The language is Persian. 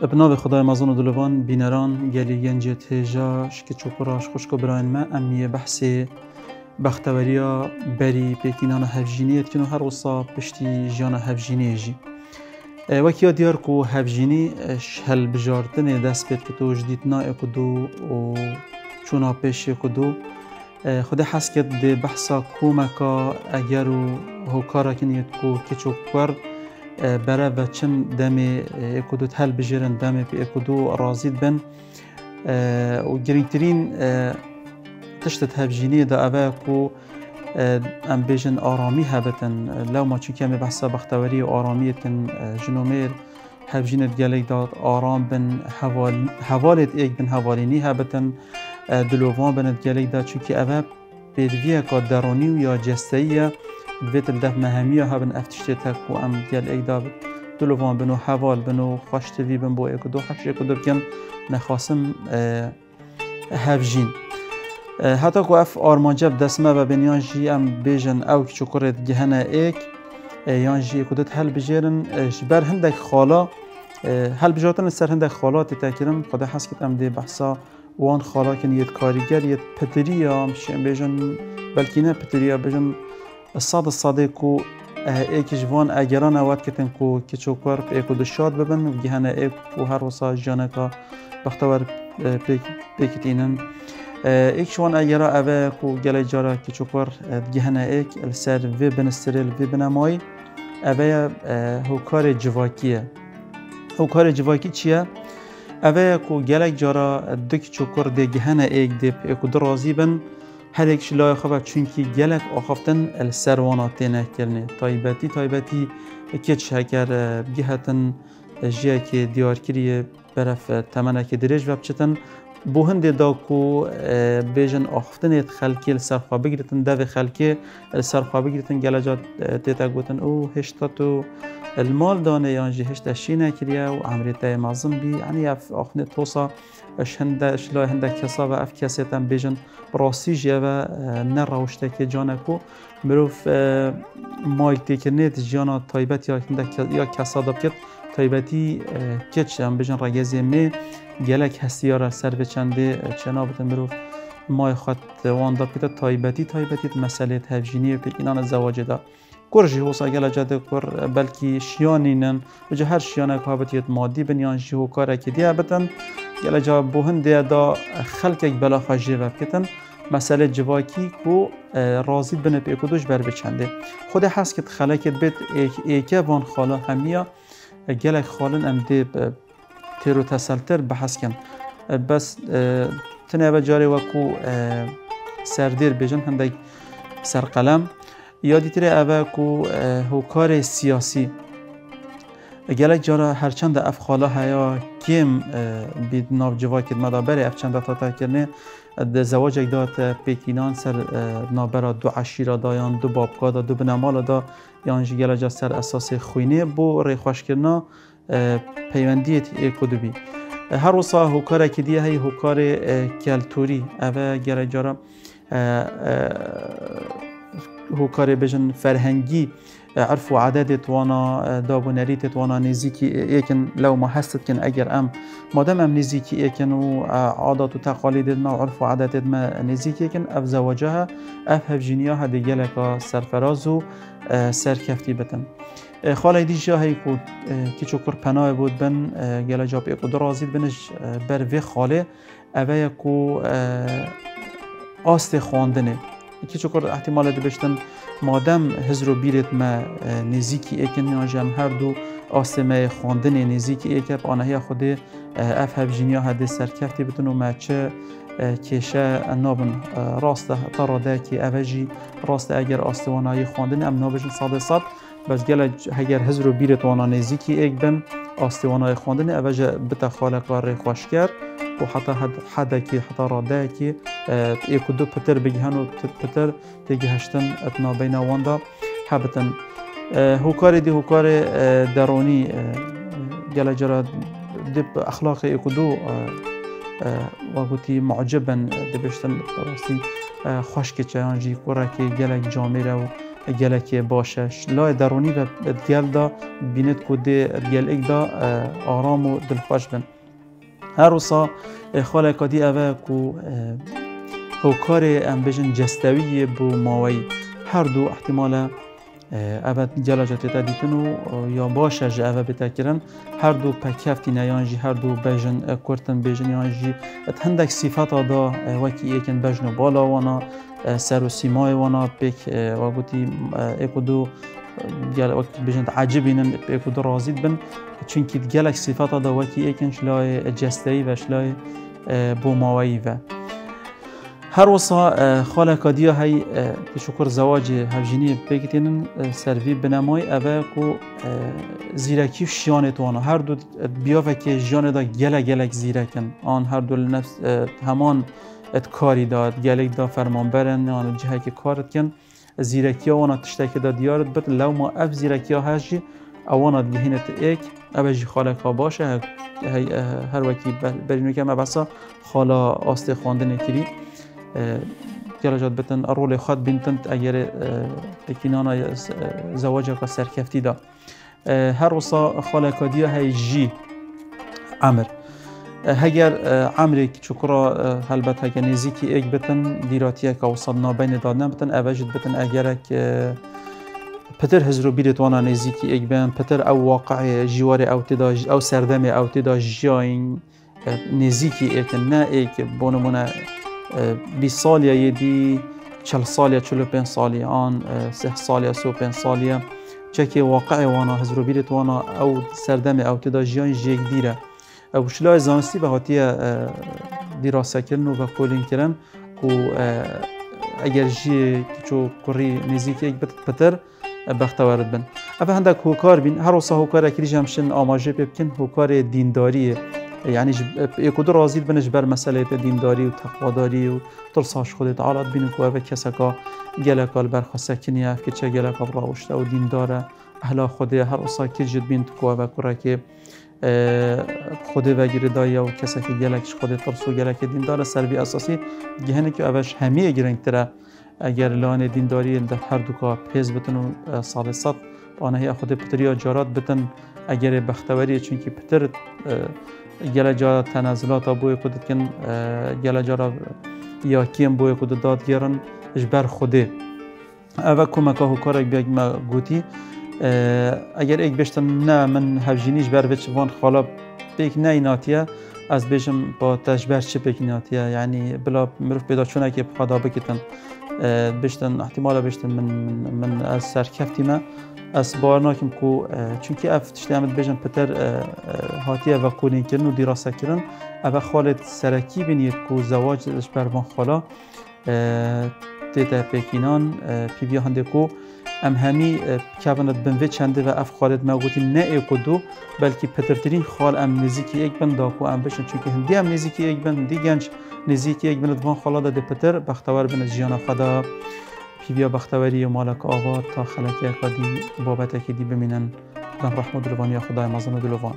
به خدای مزون و دلوان بینران گلی گنج تیجا شک چوکراش خوشکو براین ما امیه بحث بختوریا بری پیکینان هفجینیت کنو هر وصا پشتی جان هفجینی جی وکیا دیار کو هفجینی هل بجارتن دست بید که تو جدید نا اکدو و چونا پیش اکدو خود حس ده بحثا کومکا اگر و هوکارا کنید کو کچو کرد برای و چند دمی اکودو هل بجرن دمی پی اکودو رازید بن. و گرینگترین تشتت هفجینی دا اوه کو ام بیجن آرامی هبتن. لو ما چون کمی بحثا بختوری و آرامی کن جنومیر هفجینت گلک داد. آرام بن حوالت ایک بن حوالینی هبتن. دلووان بنت گلک داد. چون که اوه بیدویه که درونی و یا جستهیه. دوێت دەف مەهەمیە ها بن هەک و ئەم دیال ئەیدا بنو حوال بنو و حەواڵ بن و خوشتوی بن بۆ یەک دو حەشێک و دەبکەم نەخواسم آه، هەبژین. دسمه آه، و بن ئارمانجە دەسمە بە بنیان ژی ئەم بێژن ئەو کچ کوڕێت گەهەنە ئێک آه، یان ژی کودت هەل بژێرن. ji ber hindek xala helbijatin ser hindek xalatê tekirin Xda heskit em dê behsa wan xalakin yet karîger yet pitiriya şembêjin belkî ne pitiriya الصادق کو ایک جوان اگران اوات کتن کو کچوکور ایکو دشاد ببن و گهنه ایک و هر وسا جانکا بختور پیکتینن ایک جوان اگرا اوه کو گلی جارا کچوکور گهنه ایک السر وی بنسترل وی بنمای اوه هوکار جواکیه هوکار جواکی چیه؟ اوه کو گلک جارا دک چوکور ده گهنه ایک ده ایکو درازی بن هر یک شلای خواه چونکی گلک آخفتن السروانا تینه کرنه. تایبتی تایبتی که شکر بگیهتن جیه که دیار کریه برف تمنه که دریج و بچتن بو هنده دا کو بیجن آخفتن خلکی السرخوا بگیرتن دو خلکی السرخوا بگیرتن گلجات تیتا گوتن. او هشتا تو المال دانه یانجی هشتا شینه کریه و عمریتا معظم بی. یعنی اف آخنه توسا اش هنده شلای هنده کسا و اف کسی تن بیجن براستی جیه و نه روشته که جانه کو. مروف مایک تکرنیت جانا تایبت یا هنده یا کسا دا بکت تایبتی کچ هم بیجن رگزی می. گلک هستیار سر به چنده چنا بتن مروف. مای خود وان دا بکت تایبتی تایبتی مسئله تفجینی و اینان زواج دا. کرجی وسا گلا جاده کر بلکی شیانینن و هر شیانه که هابتیت مادی بنیان جی و کاره که دیه بتن. گلا جا بوهن دیه دا خلق یک بلا خواجی و بکتن. مسئله جواکی کو رازید بنه پی کدوش بر بچنده. خود هست که خلقت بیت ایکه وان خالا همیا گلک خالن ام دی تیرو تسلتر بحث کن. بس تنه و جاری وکو سردیر بیجن هندک سرقلم. یادی تره اوه کو هوکار سیاسی. گلک جارا هرچند اف خالا هیا کم بید ناو جوا کد مدا بره اف چند تا کرنه. ده زواج داد پیکینان سر نابرا دو عشیرا دایان دو بابکا دا دو بنمالا دا. یانجی گلا جا سر اساس خوینه بو ری خوش کرنا پیوندیت کدو بی هر وصا هوکار که دیه هی هوکار کلتوری. اوه گلا جارا هوکار بجن فرهنگی عرف و عادت وأنا دابو نریت وأنا نزیکی ایکن لو ما هستت کن اگر ام. مادام ام نزیکی ایکن و عادات و تقالید ما و عرف و عادت ما نزیکی ایکن. اف زواجها اف هف جنیا هده گلکا سرفراز و سرکفتی بتن. خاله دی جا هی کو کی چوکر پناه بود بن گلا جاب ایکو درازید بنش بر وی خاله اوه کو آست خواندنه. کی چوکر احتمال دبشتن مادم هزرو بیرت ما نزیکی ایکن یا جم هر دو آسمه خواندن نزیکی ایکب آنهی خود اف هف جنیا هده سرکفتی بتون و ما چه کشه نابن راست تراده که اوجی راست اگر آستوانایی خواندن ام نابجن صد صد بس گل هگر هزرو بیرت وانا نزیکی ایک بن آستوانای خواندن اوج بتا خالق ری و حتی هد حدکی حتی وحتى حداكي حتى پتر آه، يكدو و پتر بتر هشتن أتنا بین واندا. حبتن هوکاری دی هوکار درونی كاري جرا دب أخلاق آه، آه، دب اخلاقي و گویی معجبن دبشتن راستی خوش که چهان جی کورا که گلک جامعه و گلک باشه لای درونی و گل دا بینید کده گل اگ دا آرام و دلخوش بند هر روسا خاله کادی اوه که هوکار ام بجن جستوی بو ماوی. هر دو احتمال اوه گلا جاتی تا دیتن و یا باشه جه اوه بتاکرن هر دو پکفتی نیان هر دو بجن کرتن بجن یان ات هندک صفات دا وکی ایکن بجن بالا وأنا سر و سیمای وأنا پیک و گوتی ایکو دو گل وقت بجند عجب اینن ایکو دو رازید بن چونکی گلک صفات دا وکی ایکن شلای جستهی و شلای بوماوی و. هر وصا خاله کادیا هی شکر زواج هفجینی بگیتین سروی بنمای اوه کو زیرکی و شیان توانا هر دو بیافه که جان دا گله گلک زیرکن. آن هر دو نفس همان ات کاری داد گلک دا فرمان برن آن جهه که کارت کن. زیرکی آوانا تشتکی دا دیارت بد لو ما اف زیرکی ها هشی آوانا دهینت ایک اوه جی خاله کا باشه هر وکی برینو که مبسا خالا آسته خواندن کری. جات بتن رول خود بینتند اگر بکینانا زواج کا سرکفتی دا. هر وصا خاله کادیا های جی عمر هگر هەگەر چکرا هلبت هگر نیزی که ایک بتن دیراتی دیراتیەکە آه، و سەدنابین دادن بتن ئەبژت بتن اگر پتر هزر و نیزی که ایک بین پتر ئەو واقعەیە ژیواری ئەو أو سردم أو تدا جاین نیزی که ایک نائێک ایک نمونە آه، بی سالی یه دی چل ساڵە چلو پین پێ ساڵیان آه، سه ساڵە سو پێ ساڵە چکی واقع وأنا هزرو و بیرتوانە ئەو سەردەمێ ئەو تێدا جاین ژێک دیره شلای زانستی به هاتی دیراسه کردن و کولین کردن که اگر جی چو کری نزیک یک بتر بختوارد بن اوه هندک هوکار بین هر وصا هوکار اکری جمشن آماجه بکن هوکار دینداریه یعنی یکو رازید بنش بر مسئله دینداری و تقواداری و ترساش خودت عالت بین که اوه کسکا گلکال برخواسته کنی اف که چه گلکال راوشته و دینداره اهلا خوده هر وصا کرجد بین که اوه کرا که خود وگیر دایا و کسی که گلکش خود ترس و گلک دیندار سروی اساسی گهنه که اوش همه گرنگ تره اگر لان دینداری در هر دو که پیز بتن و سال صد آنه خود پتریا جارات بتن. اگر بختوری چون که پتر گل جا تنازلات بوی خودت کن گل جا یا کیم بوی خود داد گیرن اجبر خوده اوه کمکه هکارک بیگ ما گوتی. اگر ایک بشتن نه من هفجینیش بر بچ وان خالا بیک نه ایناتیه از بشم با تجبر چه بیک ایناتیه یعنی بلا مروف پیدا چونه که بخدا بکتن بشتن احتمالا بشتن من من از سرکفتی ما از بار ناکم کو چونکی اف تشتی امد بجم پتر هاتیه و کولین کردن و دیراسه کردن اوه خالد سرکی بینید کو زواج دش بر خالا تیتا پیکینان پی بیا هنده کو ام همی کابنت بن وی چنده و اف خالد ما گوتی نه ایکودو بلکه پترترین خال ام نزیکی یک بن داکو ام بشن چونکه هندی ام نزیکی یک بن دی گنج نزیکی یک بن دوان خالا ده پتر بختور بن جیان خدا پی بیا بختوری و مالک آباد تا خلکی خدی بابت که دی بمینن بن رحمت دلوان یا خدای مزن دلوان